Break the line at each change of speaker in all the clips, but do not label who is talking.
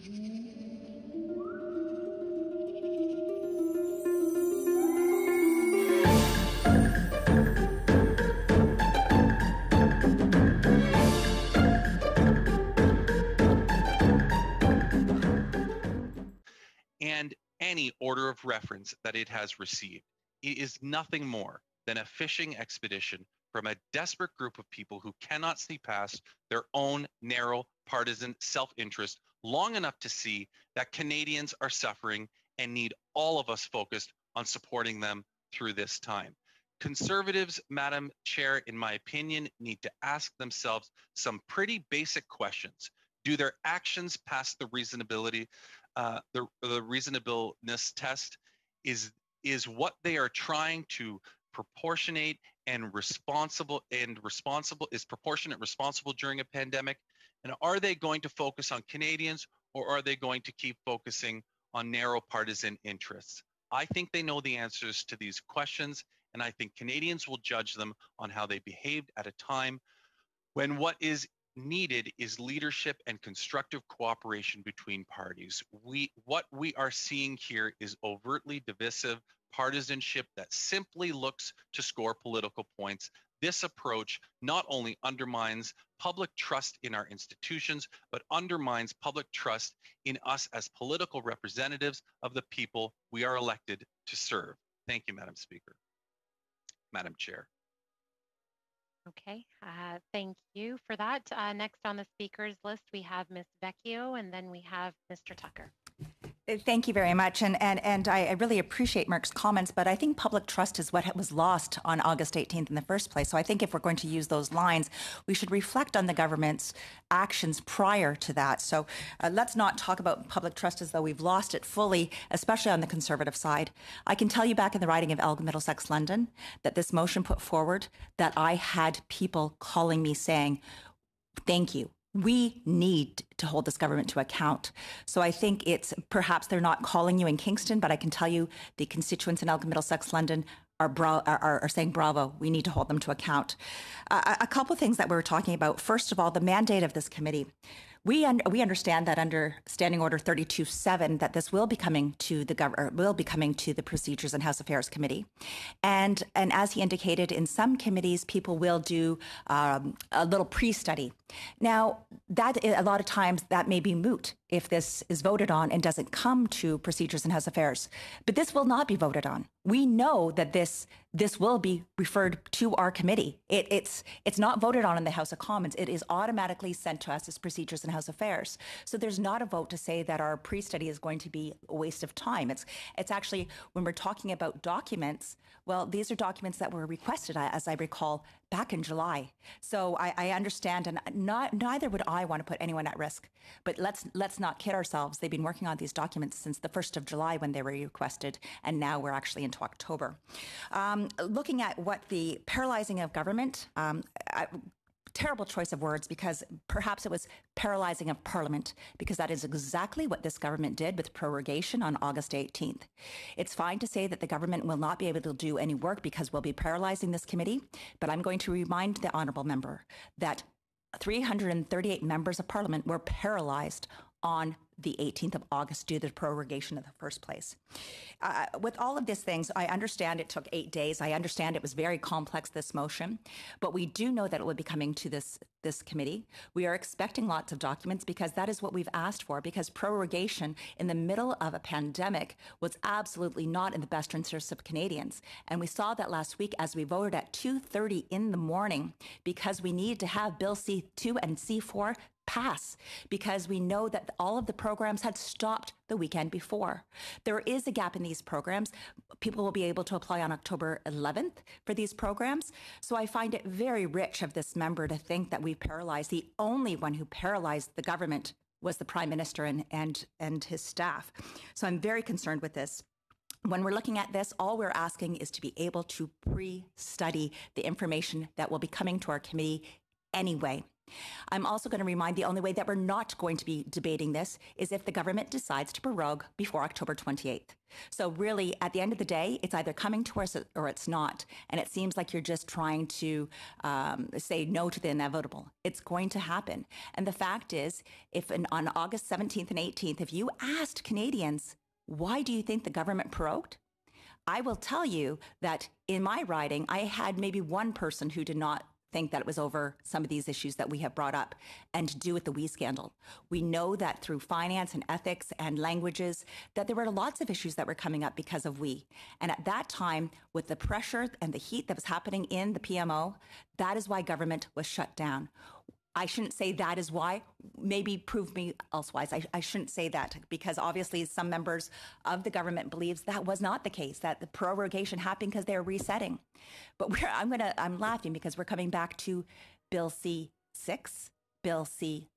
and any order of reference that it has received. It is nothing more than a fishing expedition from a desperate group of people who cannot see past their own narrow partisan self interest long enough to see that Canadians are suffering and need all of us focused on supporting them through this time. Conservatives, Madam Chair, in my opinion, need to ask themselves some pretty basic questions. Do their actions pass the reasonability, uh, the, the reasonableness test? Is is what they are trying to proportionate and responsible and responsible is proportionate responsible during a pandemic and are they going to focus on canadians or are they going to keep focusing on narrow partisan interests i think they know the answers to these questions and i think canadians will judge them on how they behaved at a time when what is needed is leadership and constructive cooperation between parties. We what we are seeing here is overtly divisive partisanship that simply looks to score political points. This approach not only undermines public trust in our institutions, but undermines public trust in us as political representatives of the people we are elected to serve. Thank you, Madam Speaker. Madam Chair.
Okay, uh, thank you for that. Uh, next on the speakers list, we have Ms. Vecchio and then we have Mr.
Tochor. Thank you very much. And, and, and I, really appreciate Mark's comments, but I think public trust is what was lost on August 18th in the first place. So I think if we're going to use those lines, we should reflect on the government's actions prior to that. So uh, let's not talk about public trust as though we've lost it fully, especially on the Conservative side. I can tell you back in the writing of Elgin Middlesex London that this motion put forward that I had people calling me saying, thank you we need to hold this government to account. So I think it's perhaps they're not calling you in Kingston, but I can tell you the constituents in Elgin Middlesex London are, bra- are, are, saying bravo. We need to hold them to account. Uh, a couple of things that we were talking about. First of all, the mandate of this committee. We un- we understand that under Standing Order 32.7 that this will be coming to the gov- will be coming to the Procedures and House Affairs Committee, and and as he indicated, in some committees people will do um, a little pre-study. Now that a lot of times that may be moot if this is voted on and doesn't come to Procedures and House Affairs, but this will not be voted on. We know that this this will be referred to our committee. It, it's it's not voted on in the House of Commons. It is automatically sent to us as procedures and House Affairs. So there's not a vote to say that our pre-study is going to be a waste of time. It's it's actually when we're talking about documents. Well, these are documents that were requested, as I recall, back in July. So I, I understand, and not, neither would I want to put anyone at risk. But let's let's not kid ourselves. They've been working on these documents since the first of July when they were requested, and now we're actually into October. Um, looking at what the paralyzing of government. Um, I, terrible choice of words because perhaps it was paralyzing of Parliament, because that is exactly what this government did with prorogation on August 18th. It's fine to say that the government will not be able to do any work because we'll be paralyzing this committee, but I'm going to remind the honourable member that 338 members of Parliament were paralyzed on the 18th of August due to the prorogation in the first place. Uh, with all of these things, I understand it took eight days. I understand it was very complex, this motion, but we do know that it will be coming to this, this committee. We are expecting lots of documents because that is what we've asked for, because prorogation in the middle of a pandemic was absolutely not in the best interest of Canadians. And we saw that last week as we voted at 2.30 in the morning because we need to have Bill C2 and C4 pass because we know that all of the programs had stopped the weekend before. There is a gap in these programs. People will be able to apply on October 11th for these programs. So I find it very rich of this member to think that we paralyzed. The only one who paralyzed the government was the prime minister and, and, and his staff. So I'm very concerned with this. When we're looking at this, all we're asking is to be able to pre study the information that will be coming to our committee anyway. I'm also going to remind the only way that we're not going to be debating this is if the government decides to prorogue before October 28th. So, really, at the end of the day, it's either coming to us or it's not. And it seems like you're just trying to um, say no to the inevitable. It's going to happen. And the fact is, if in, on August 17th and 18th, if you asked Canadians, why do you think the government prorogued? I will tell you that in my riding, I had maybe one person who did not think that it was over some of these issues that we have brought up and to do with the we scandal. We know that through finance and ethics and languages that there were lots of issues that were coming up because of we. And at that time with the pressure and the heat that was happening in the PMO, that is why government was shut down. I shouldn't say that is why. Maybe prove me elsewise. I, I, shouldn't say that because obviously some members of the government believes that was not the case. That the prorogation happened because they are resetting. But I'm gonna. I'm laughing because we're coming back to Bill C six, Bill C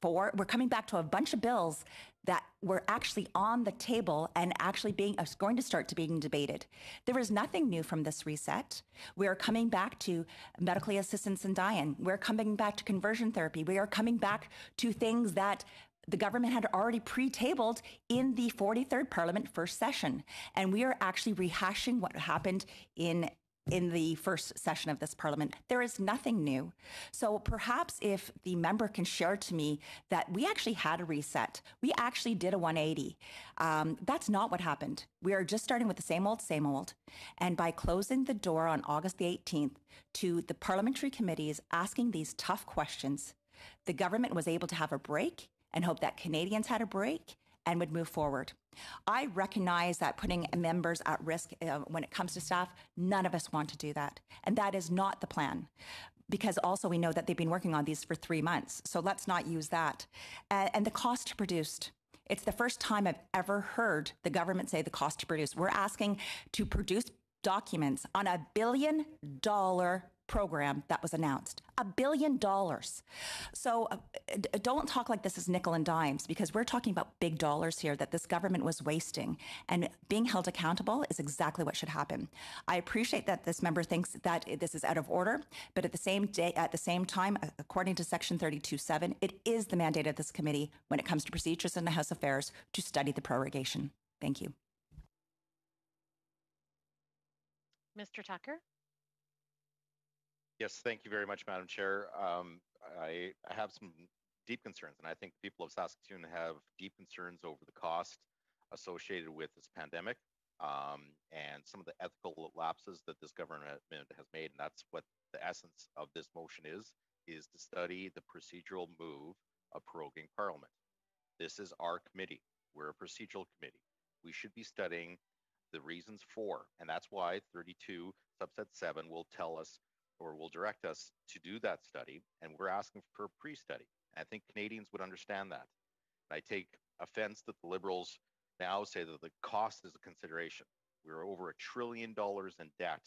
four. We're coming back to a bunch of bills that were actually on the table and actually being uh, going to start to being debated. There is nothing new from this reset. We are coming back to medically assistance in dying. We're coming back to conversion therapy. We are coming back to things that the government had already pre-tabled in the 43rd Parliament first session. And we are actually rehashing what happened in in the first session of this parliament. There is nothing new. So perhaps if the member can share to me that we actually had a reset, we actually did a 180. Um, that's not what happened. We are just starting with the same old, same old. And by closing the door on August the 18th to the parliamentary committees asking these tough questions, the government was able to have a break and hope that Canadians had a break and would move forward. I recognize that putting members at risk uh, when it comes to staff, none of us want to do that. And that is not the plan. Because also we know that they've been working on these for three months. So let's not use that. And the cost to produce. It's the first time I've ever heard the government say the cost to produce. We're asking to produce documents on a billion dollar program that was announced a billion dollars. So uh, don't talk like this is nickel and dimes because we're talking about big dollars here that this government was wasting. And being held accountable is exactly what should happen. I appreciate that this member thinks that this is out of order, but at the same day, at the same time, according to Section 32.7, it is the mandate of this committee when it comes to procedures in the House Affairs to study the prorogation. Thank you.
Mr. Tochor?
Yes, thank you very much, Madam Chair. Um, I, I, have some deep concerns, and I think the people of Saskatoon have deep concerns over the cost associated with this pandemic um, and some of the ethical lapses that this government has made. And that's what the essence of this motion is, is to study the procedural move of proroguing Parliament. This is our committee. We're a procedural committee. We should be studying the reasons for, and that's why 32 subset 7 will tell us or will direct us to do that study, and we're asking for a pre-study. I think Canadians would understand that. I take offense that the Liberals now say that the cost is a consideration. We're over a trillion dollars in debt.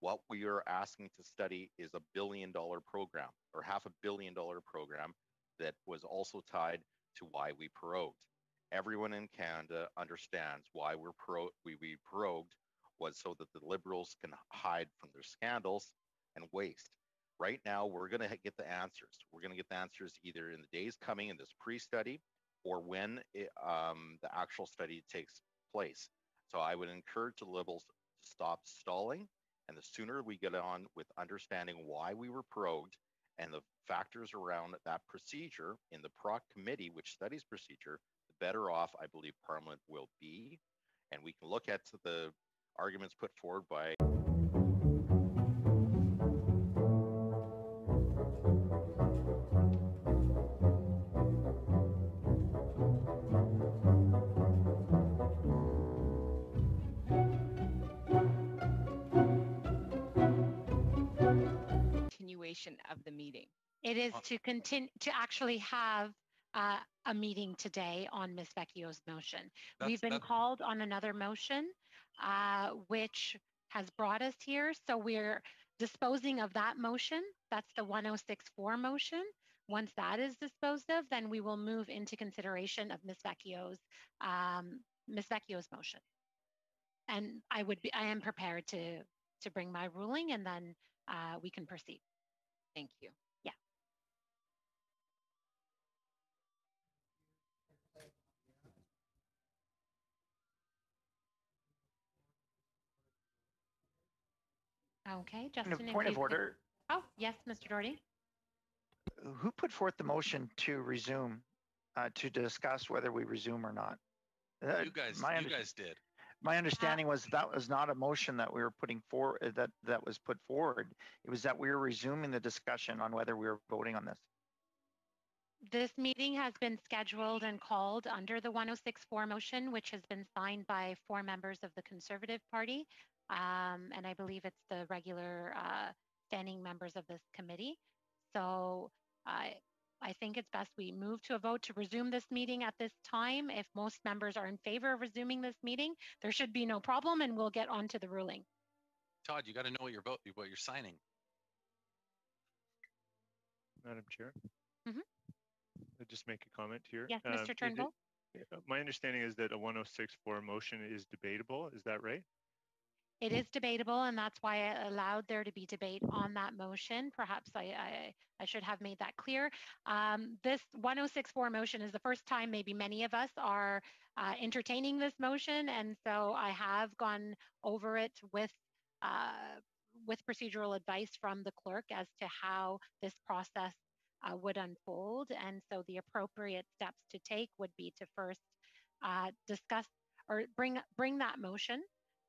What we are asking to study is a billion dollar program or half a billion dollar program that was also tied to why we prorogued. Everyone in Canada understands why we're pro- we, we prorogued was so that the Liberals can hide from their scandals and waste. Right now, we're going to get the answers. We're going to get the answers either in the days coming in this pre-study or when it, um, the actual study takes place. So I would encourage the Liberals to stop stalling, and the sooner we get on with understanding why we were prorogued and the factors around that procedure in the PROC committee, which studies procedure, the better off I believe Parliament will be. And we can look at the arguments put forward by
It is to continue to actually have uh, a meeting today on Ms. Vecchio's motion. That's, We've been called on another motion, uh, which has brought us here. So we're disposing of that motion. That's the 1064 motion. Once that is disposed of, then we will move into consideration of Ms. Vecchio's um, Ms. Vecchio's motion. And I would be, I am prepared to to bring my ruling, and then uh, we can proceed.
Thank you.
Okay,
Point of-
Justin.
Point
you
of
could-
order,
Oh, yes, Mr. Doherty.
who put forth the motion to resume, uh, to discuss whether we resume or not? Uh,
You guys,
my
you
under-
guys did.
My understanding was that was not a motion that we were putting for, uh, that, that was put forward. It was that we were resuming the discussion on whether we were voting on this.
This meeting has been scheduled and called under the 1064 motion, which has been signed by four members of the Conservative Party. Um, and I believe it's the regular uh, standing members of this committee. So I, I think it's best we move to a vote to resume this meeting at this time. If most members are in favor of resuming this meeting, there should be no problem and we'll get on to the ruling.
Todd, you got to know what you're vote, what you're signing.
Madam Chair?
Mhm.
I'll just make a comment here.
Yes,
Um,
Mr.
it- it-
Turnbull?
uh, My understanding is that a 1064 motion is debatable. Is that right?
It is debatable, and that's why I allowed there to be debate on that motion. Perhaps I, I, I should have made that clear. Um, this 1064 motion is the first time maybe many of us are uh, entertaining this motion, and so I have gone over it with uh, with procedural advice from the clerk as to how this process uh, would unfold. And so the appropriate steps to take would be to first uh, discuss or bring bring that motion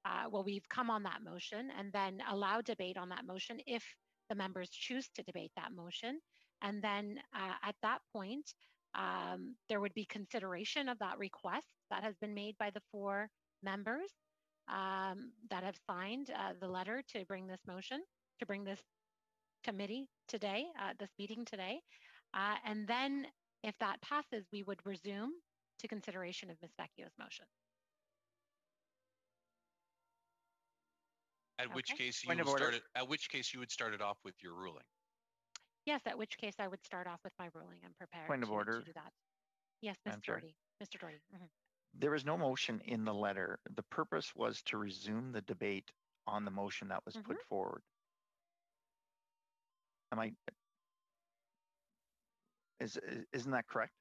uh, well, we've come on that motion and then allow debate on that motion if the members choose to debate that motion. And then uh, at that point, um, there would be consideration of that request that has been made by the four members um, that have signed uh, the letter to bring this motion, to bring this committee today, uh, this meeting today. Uh, and then if that passes, we would resume to consideration of Ms. Vecchio's motion.
At which
Okay.
case you
Point
would
of order.
start it, at which case you would start it off with your ruling.
Yes, at which case I would start off with my ruling. I'm prepared
Point of
to,
order.
to do that. Yes, Mr.
Madam Chair.
Doherty. Mr. Doherty. mhm.
There was no motion in the letter. The purpose was to resume the debate on the motion that was put forward. Am I? Is, is- isn't that correct?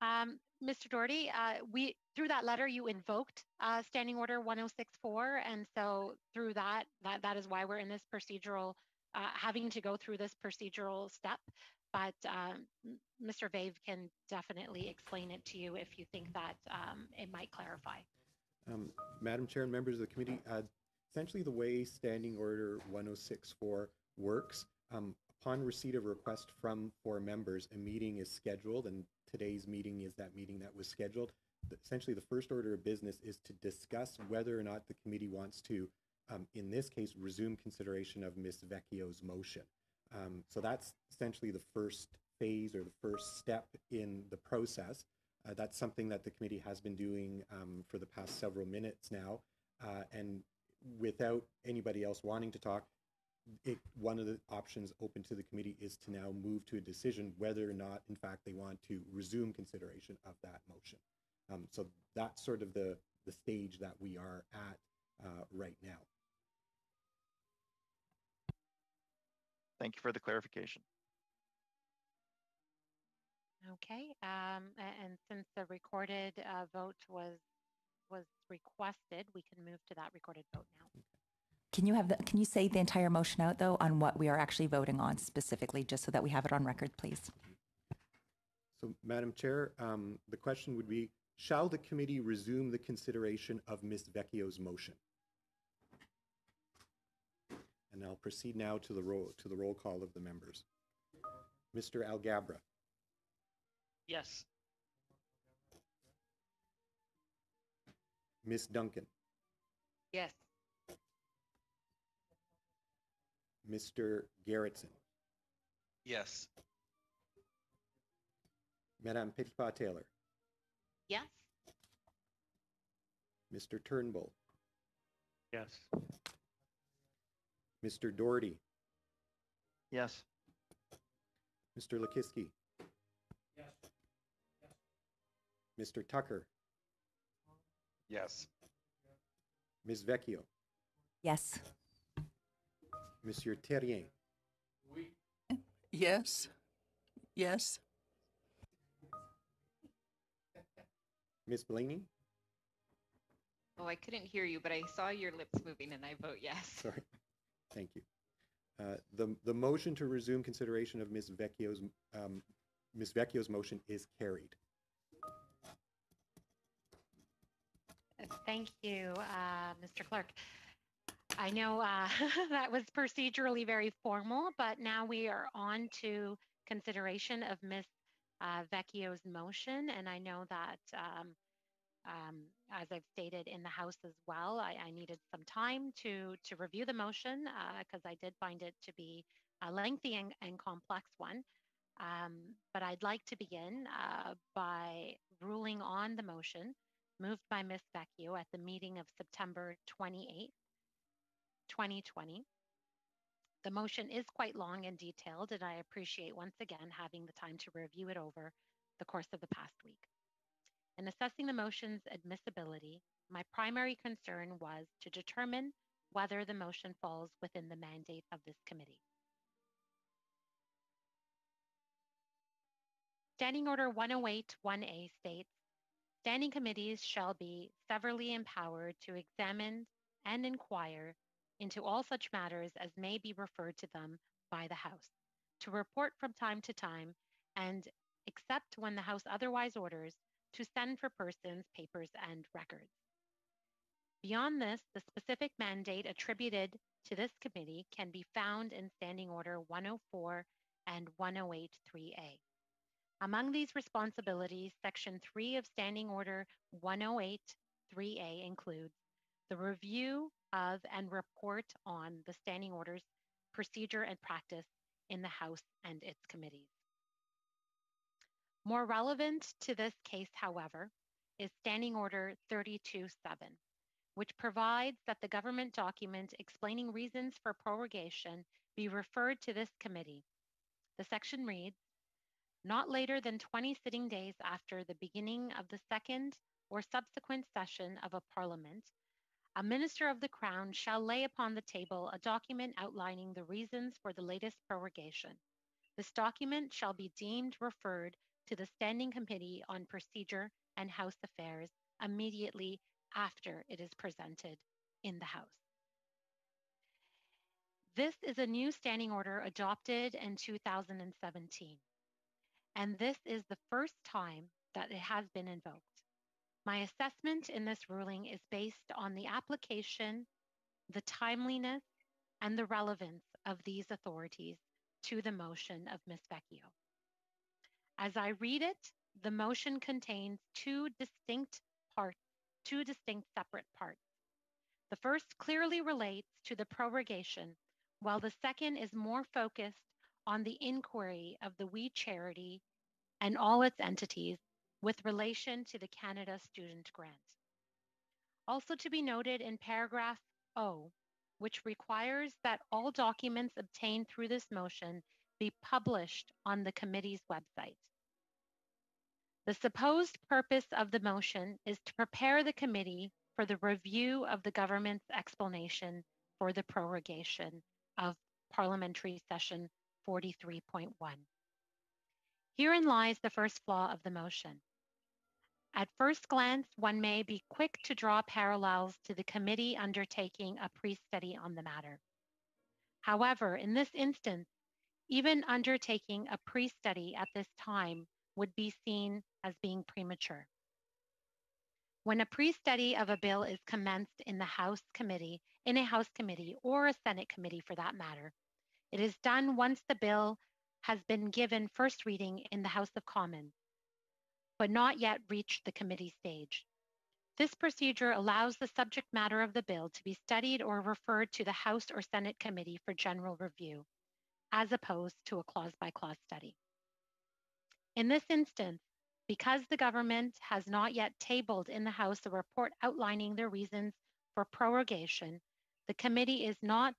Um, Mr. Doherty, uh, we through that letter you invoked uh, Standing Order 1064, and so through that, that that is why we're in this procedural, uh, having to go through this procedural step. But um, Mr. Vaive can definitely explain it to you if you think that um, it might clarify.
Um, Madam Chair and members of the committee, uh, essentially the way Standing Order 1064 works, um, upon receipt of a request from four members, a meeting is scheduled, and today's meeting is that meeting that was scheduled. Essentially, the first order of business is to discuss whether or not the committee wants to, um, in this case, resume consideration of Ms. Vecchio's motion. Um, so that's essentially the first phase or the first step in the process. Uh, that's something that the committee has been doing um, for the past several minutes now. Uh, and without anybody else wanting to talk, it, one of the options open to the committee is to now move to a decision whether or not, in fact, they want to resume consideration of that motion. Um, so that's sort of the, the stage that we are at uh, right now.
Thank you for the clarification.
Okay, um, and since the recorded uh, vote was was requested, we can move to that recorded vote now.
Can you have the, can you say the entire motion out though on what we are actually voting on specifically, just so that we have it on record, please?
So, Madam Chair, um, the question would be, shall the committee resume the consideration of Ms. Vecchio's motion? And I'll proceed now to the roll, to the roll call of the members. Mr. Alghabra,
Yes.
Ms. Duncan,
Yes.
Mr. Gerretsen,
Yes.
Madame Petitpas Taylor,
Yes.
Mr. Turnbull,
Yes.
Mr. Doherty,
Yes.
Mr. Lukiwski. Mr. Tochor,
Yes.
Ms. Vecchio,
Yes.
Monsieur Therrien,
Yes. Yes.
Miss Blaney,
Oh, I couldn't hear you, but I saw your lips moving and I vote yes.
Sorry. Thank you. Uh, the, the motion to resume consideration of Ms. Vecchio's, um, Ms. Vecchio's motion is carried.
Thank you, uh, Mr. Clerk. I know uh, that was procedurally very formal, but now we are on to consideration of Ms. Uh, Vecchio's motion, and I know that um, um, as I've stated in the House as well, I, I needed some time to to review the motion because uh, I did find it to be a lengthy and, and complex one. Um, but I'd like to begin uh, by ruling on the motion moved by Ms. Vecchio at the meeting of September 28, 2020. The motion is quite long and detailed, and I appreciate once again having the time to review it over the course of the past week. In assessing the motion's admissibility, my primary concern was to determine whether the motion falls within the mandate of this committee. Standing Order 108-1A states, standing committees shall be severally empowered to examine and inquire into all such matters as may be referred to them by the House, to report from time to time, and except when the House otherwise orders, to send for persons, papers, and records. Beyond this, the specific mandate attributed to this committee can be found in Standing Order 104 and 108.3a. Among these responsibilities, Section 3 of Standing Order 108.3a includes the review of and report on the Standing Orders procedure and practice in the House and its committees. More relevant to this case, however, is Standing Order 32-7, which provides that the government document explaining reasons for prorogation be referred to this committee. The section reads, not later than 20 sitting days after the beginning of the second or subsequent session of a parliament, a minister of the Crown shall lay upon the table a document outlining the reasons for the latest prorogation. This document shall be deemed referred to the Standing Committee on Procedure and House Affairs immediately after it is presented in the House. This is a new standing order adopted in 2017, and this is the first time that it has been invoked. My assessment in this ruling is based on the application, the timeliness, and the relevance of these authorities to the motion of Ms. Vecchio. As I read it, the motion contains two distinct parts, two distinct separate parts. The first clearly relates to the prorogation, while the second is more focused on the inquiry of the We Charity and all its entities with relation to the Canada Student Grant. Also to be noted in paragraph O, which requires that all documents obtained through this motion be published on the committee's website. The supposed purpose of the motion is to prepare the committee for the review of the government's explanation for the prorogation of Parliamentary Session 43.1. Herein lies the first flaw of the motion. At first glance, one may be quick to draw parallels to the committee undertaking a pre-study on the matter. However, in this instance, even undertaking a pre-study at this time would be seen as being premature. When a pre-study of a bill is commenced in the House committee, in a House committee or a Senate committee for that matter, it is done once the bill has been given first reading in the House of Commons but not yet reached the committee stage. This procedure allows the subject matter of the bill to be studied or referred to the House or Senate committee for general review, as opposed to a clause by clause study. In this instance, because the government has not yet tabled in the House a report outlining their reasons for prorogation, the committee is not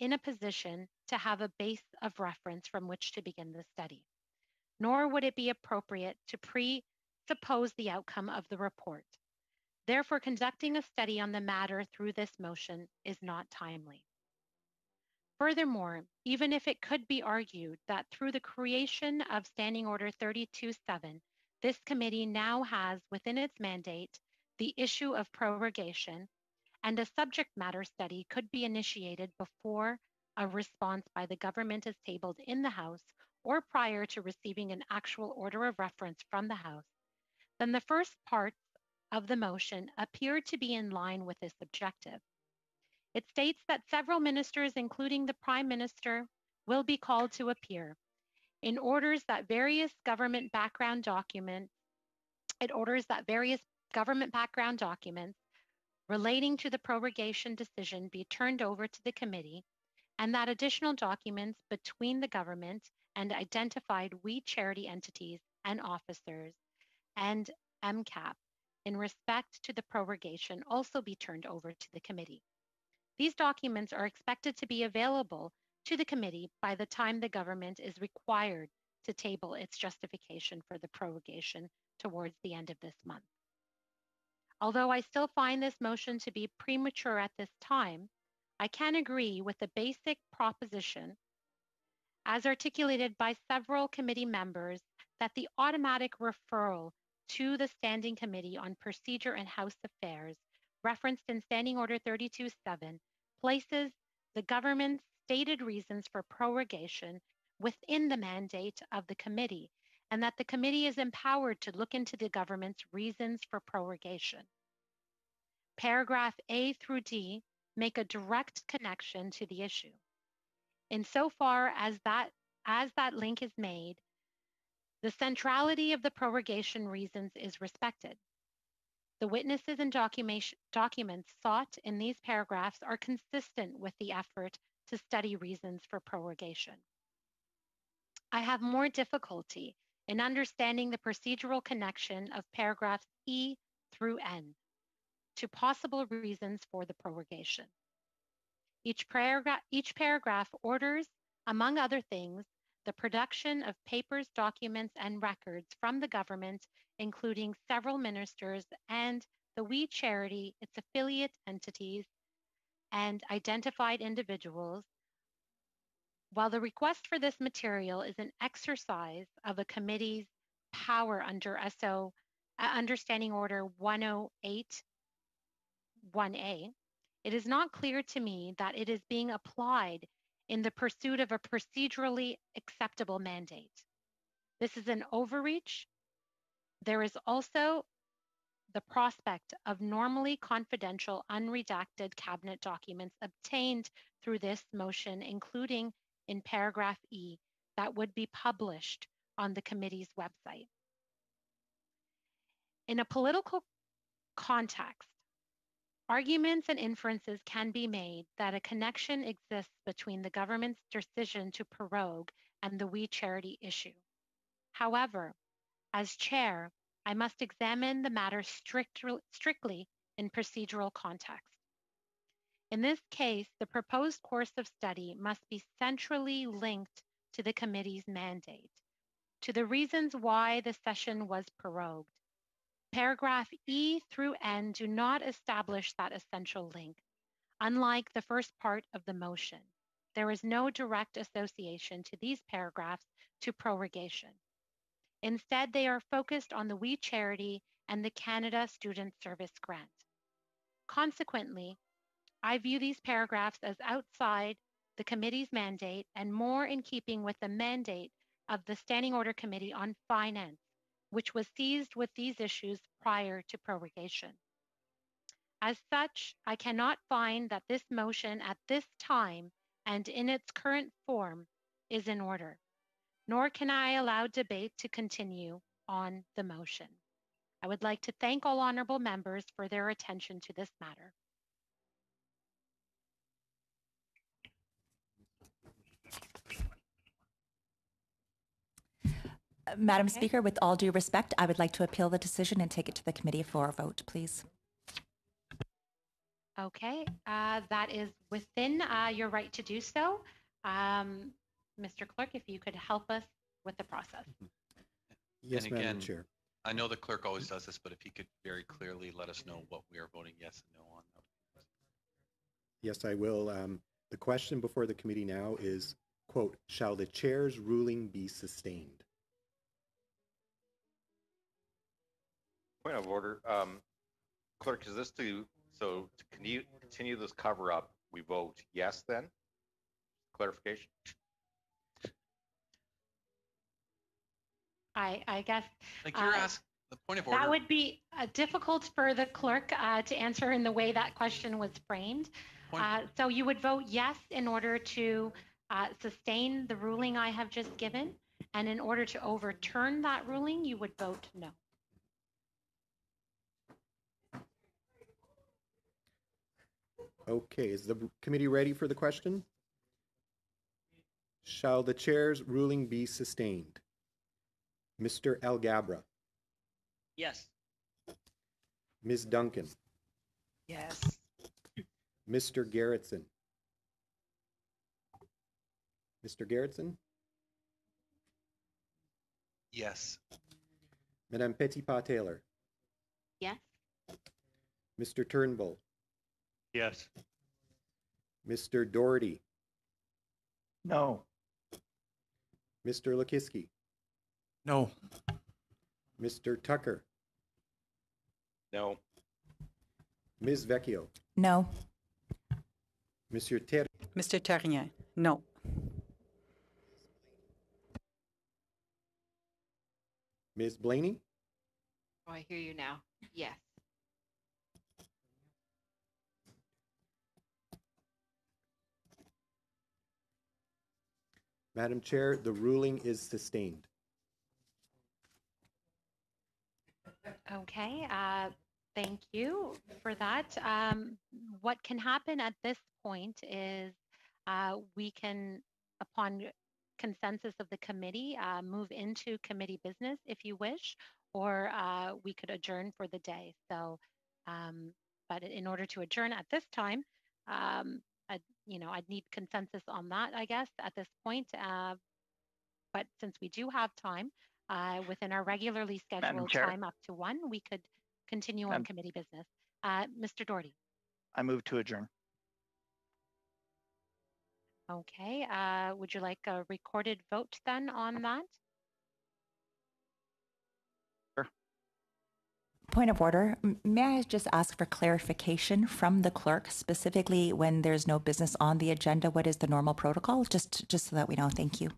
in a position to have a base of reference from which to begin the study nor would it be appropriate to presuppose the outcome of the report. Therefore, conducting a study on the matter through this motion is not timely. Furthermore, even if it could be argued that through the creation of Standing Order 32.7, this committee now has within its mandate the issue of prorogation, and a subject matter study could be initiated before a response by the government is tabled in the House or prior to receiving an actual order of reference from the House, then the first parts of the motion appear to be in line with this objective. It states that several ministers, including the Prime Minister, will be called to appear. In orders that various government background documents, it orders that various government background documents relating to the prorogation decision be turned over to the committee and that additional documents between the government and identified We Charity entities and officers and MCAP in respect to the prorogation also be turned over to the committee. These documents are expected to be available to the committee by the time the government is required to table its justification for the prorogation towards the end of this month. Although I still find this motion to be premature at this time, I can agree with the basic proposition as articulated by several committee members that the automatic referral to the Standing Committee on Procedure and House Affairs, referenced in Standing Order 32.7, places the government's stated reasons for prorogation within the mandate of the committee, and that the committee is empowered to look into the government's reasons for prorogation. Paragraph A through D make a direct connection to the issue. Insofar as that as that link is made, the centrality of the prorogation reasons is respected. The witnesses and documents sought in these paragraphs are consistent with the effort to study reasons for prorogation. I have more difficulty in understanding the procedural connection of paragraphs E through N to possible reasons for the prorogation. Each paragraph, each paragraph orders, among other things, the production of papers, documents, and records from the government, including several ministers and the We Charity, its affiliate entities, and identified individuals. While the request for this material is an exercise of a committee's power under SO uh, Understanding Order 108 1A, it is not clear to me that it is being applied in the pursuit of a procedurally acceptable mandate. This is an overreach. There is also the prospect of normally confidential, unredacted cabinet documents obtained through this motion, including in paragraph E, that would be published on the committee's website. In a political context, Arguments and inferences can be made that a connection exists between the government's decision to prorogue and the We Charity issue. However, as chair, I must examine the matter strict, strictly in procedural context. In this case, the proposed course of study must be centrally linked to the committee's mandate, to the reasons why the session was prorogued, Paragraph E through N do not establish that essential link. Unlike the first part of the motion, there is no direct association to these paragraphs to prorogation. Instead, they are focused on the We Charity and the Canada Student Service Grant. Consequently, I view these paragraphs as outside the committee's mandate and more in keeping with the mandate of the Standing Order Committee on Finance which was seized with these issues prior to prorogation. As such, I cannot find that this motion at this time and in its current form is in order, nor can I allow debate to continue on the motion. I would like to thank all honorable members for their attention to this matter.
Madam okay. Speaker, with all due respect, I would like to appeal the decision and take it to the committee for a vote, please.
Okay, uh, that is within uh, your right to do so. Um, Mr. Clerk, if you could help us with the process. Mm-hmm.
Yes, and again, Madam Chair.
I know the clerk always does this, but if he could very clearly let us know what we are voting yes and no on.
Yes, I will. Um, the question before the committee now is, quote, shall the chair's ruling be sustained?
Point of order. Um, Clerk, is this to, so to continue, continue this cover up, we vote yes then? Clarification?
I, I guess
Like you're
Uh,
asking, the point of order.
that would be uh, difficult for the clerk uh, to answer in the way that question was framed.
Point-
Uh, So you would vote yes in order to uh, sustain the ruling I have just given. And in order to overturn that ruling, you would vote no.
Okay, is the committee ready for the question? Shall the chair's ruling be sustained? Mr. Alghabra,
Yes.
Ms. Duncan,
Yes.
Mr. Gerretsen. Mr. Gerretsen,
Yes.
Madame Petitpas Taylor,
Yes?
Mr. Turnbull,
Yes.
Mr. Doherty,
No.
Mr. Lukiwski,
No.
Mr. Tochor,
No.
Ms. Vecchio,
No.
Monsieur Ter,
Mr. Therrien, no.
Ms. Blaney,
Oh, I hear you now. Yes.
Madam Chair, the ruling is sustained.
Okay, uh, thank you for that. Um, what can happen at this point is uh, we can, upon consensus of the committee, uh, move into committee business if you wish, or uh, we could adjourn for the day. So, um, but in order to adjourn at this time, um, I, you know, I'd need consensus on that, I guess, at this point. Uh, but since we do have time, uh, within our regularly scheduled time up to one, we could continue on committee business. Uh, Mr. Doherty.
I move to adjourn.
Okay, uh, would you like a recorded vote then on that?
Point of order. May I just ask for clarification from the clerk, specifically when there's no business on the agenda? What is the normal protocol? Just, just so that we know. Thank you.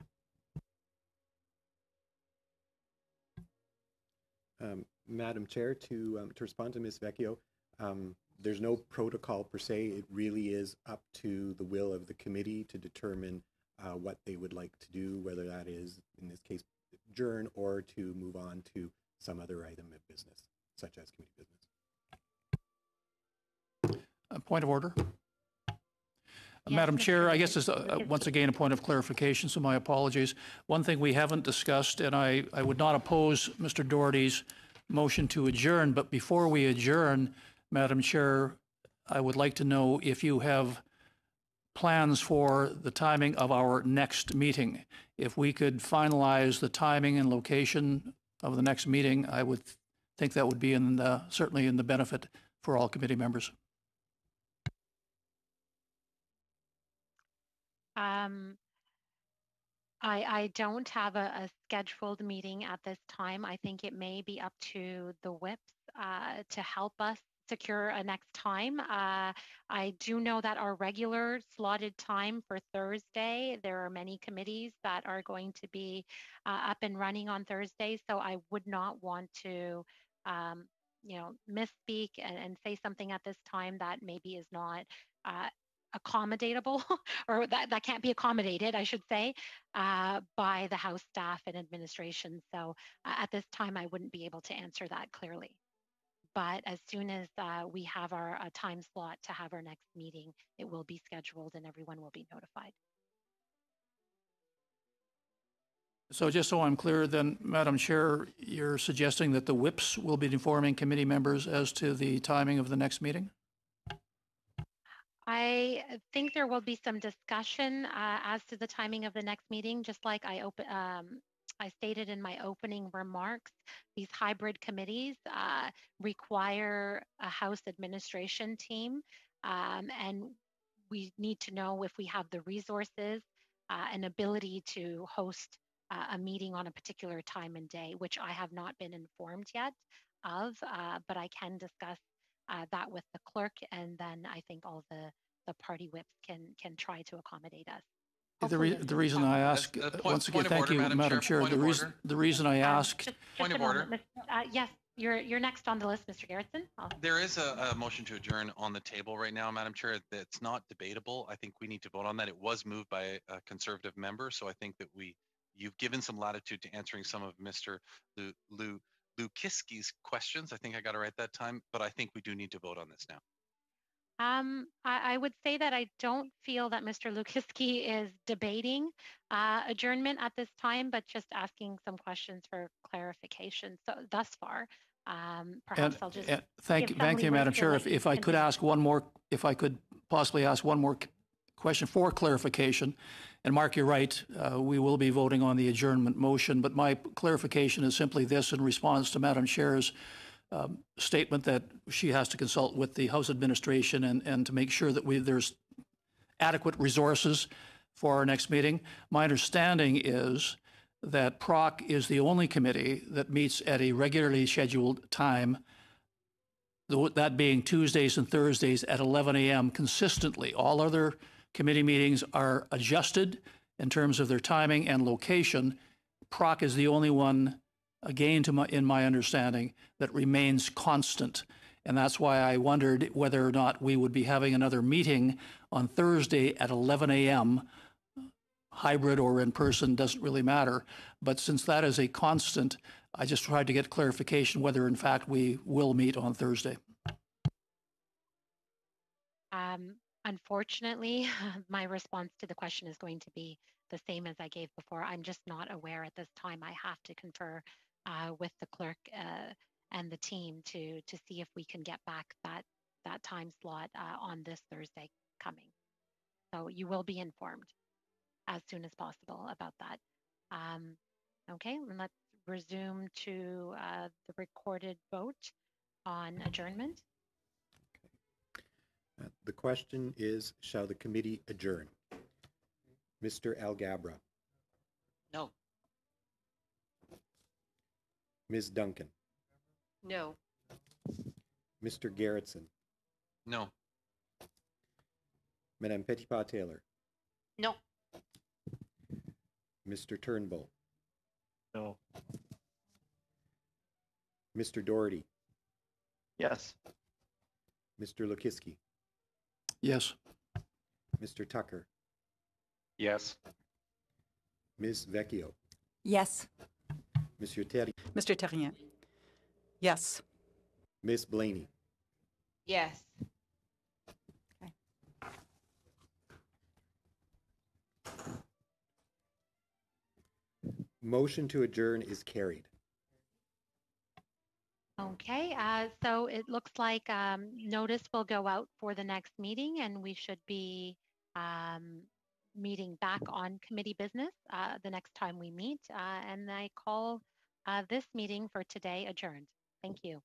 Um, Madam Chair, to, um, to respond to Ms. Vecchio, um, there's no protocol per se. It really is up to the will of the committee to determine uh, what they would like to do, whether that is, in this case, adjourn or to move on to some other item of business, such as committee business.
A point of order.
Yes,
Madam
Mr.
Chair, I guess
Davis.
it's, uh, once again, a point of clarification, so my apologies. One thing we haven't discussed, and I, I would not oppose Mr. Doherty's motion to adjourn, but before we adjourn, Madam Chair, I would like to know if you have plans for the timing of our next meeting. If we could finalize the timing and location of the next meeting, I would think that would be in the, certainly in the benefit for all committee members.
Um, I, I don't have a, a scheduled meeting at this time. I think it may be up to the whips uh, to help us secure a next time. Uh, I do know that our regular slotted time for Thursday, there are many committees that are going to be uh, up and running on Thursday. So I would not want to, um, you know, misspeak and, and say something at this time that maybe is not uh, accommodatable or that, that can't be accommodated, I should say, uh, by the House staff and administration. So uh, at this time, I wouldn't be able to answer that clearly. But as soon as uh, we have our time slot to have our next meeting, it will be scheduled and everyone will be notified.
So just so I'm clear, then, Madam Chair, you're suggesting that the whips will be informing committee members as to the timing of the next meeting?
I think there will be some discussion uh, as to the timing of the next meeting, just like I open, um, I stated in my opening remarks. These hybrid committees uh, require a House administration team, um, and we need to know if we have the resources uh, and ability to host uh, a meeting on a particular time and day, which I have not been informed yet of, uh, but I can discuss uh, that with the clerk, and then I think all the, the party whips can, can try to accommodate us.
The, re- the reason I ask,
uh,
uh,
point-
once again, thank
order,
you,
Madam
Madam
Chair,
Chair. The reason, the reason I
Um,
asked,
just-
Point of
a moment,
order.
Uh, yes, you're, you're next on the list, Mr. Gerretsen. I'll-
There is a, a motion to adjourn on the table right now, Madam Chair. That's not debatable. I think we need to vote on that. It was moved by a, a conservative member, so I think that we, you've given some latitude to answering some of Mr. Lu, Lu, Lukiwski's questions. I think I got it right that time, but I think we do need to vote on this now.
Um, I, I would say that I don't feel that Mr. Lukiwski is debating uh, adjournment at this time, but just asking some questions for clarification. So thus far, um, perhaps
and,
I'll just
thank, thank you, Madam Chair. If, if I could ask one more, if I could possibly ask one more c- question for clarification. And Mark, you're right, uh, we will be voting on the adjournment motion, but my clarification is simply this in response to Madam Chair's um, statement that she has to consult with the House Administration and, and to make sure that we, there's adequate resources for our next meeting. My understanding is that PROC is the only committee that meets at a regularly scheduled time, that being Tuesdays and Thursdays at 11 a.m. consistently. All other committee meetings are adjusted in terms of their timing and location. PROC is the only one, again, to my, in my understanding, that remains constant. And that's why I wondered whether or not we would be having another meeting on Thursday at 11 a.m. Hybrid or in person, doesn't really matter. But since that is a constant, I just tried to get clarification whether in fact we will meet on Thursday.
Um, unfortunately, my response to the question is going to be the same as I gave before. I'm just not aware at this time. I have to confer uh, with the clerk uh, and the team to to see if we can get back that that time slot uh, on this Thursday coming. So you will be informed as soon as possible about that. Um, okay, and let's resume to uh, the recorded vote on adjournment.
Uh, The question is, shall the committee adjourn? Mr. Alghabra,
No.
Ms. Duncan,
No.
Mr. Gerretsen,
No.
Madame Petitpas Taylor,
No.
Mr. Turnbull,
No.
Mr. Doherty,
Yes.
Mr. Lukiwski,
Yes.
Mr. Tochor,
Yes.
Ms. Vecchio,
Yes.
Monsieur Terry,
Mr. Therrien? Yes.
Ms. Blaney.
Yes.
Motion to adjourn is carried.
Okay, uh, so it looks like um, notice will go out for the next meeting and we should be um, meeting back on committee business uh, the next time we meet. Uh, and I call uh, this meeting for today adjourned. Thank you.